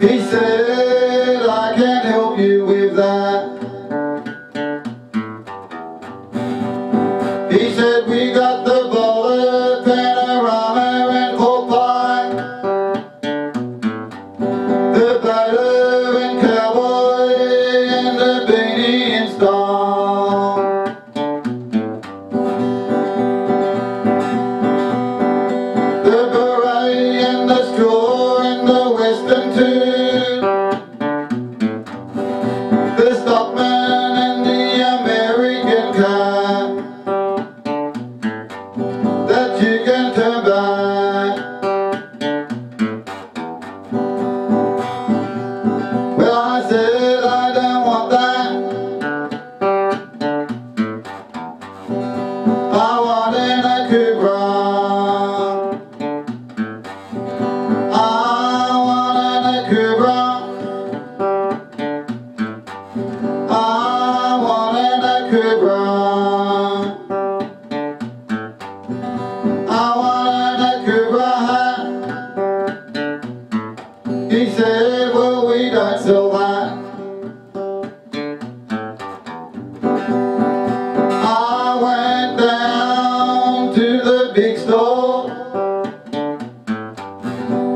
He said, I can't help you with that. He said, we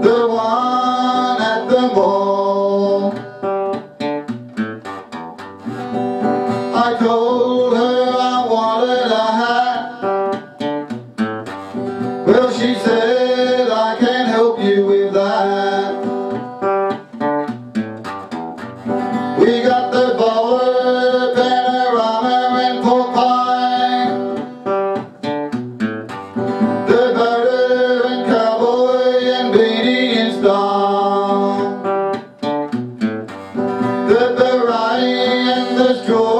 the one. go.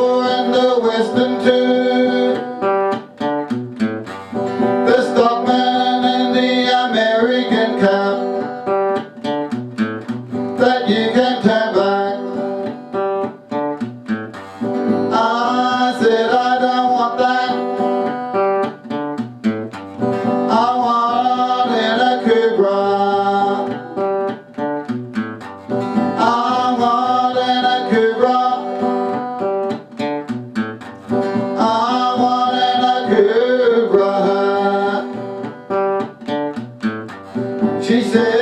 She said.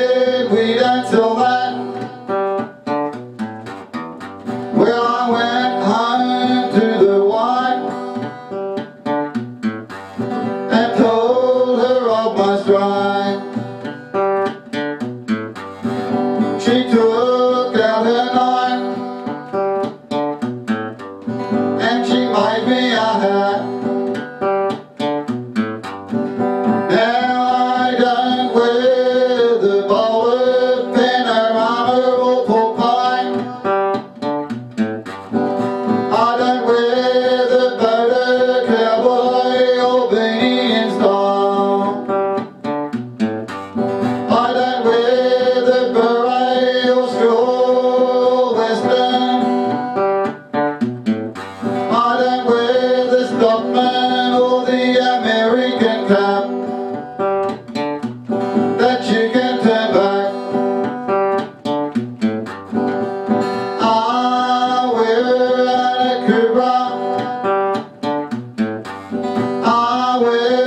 away.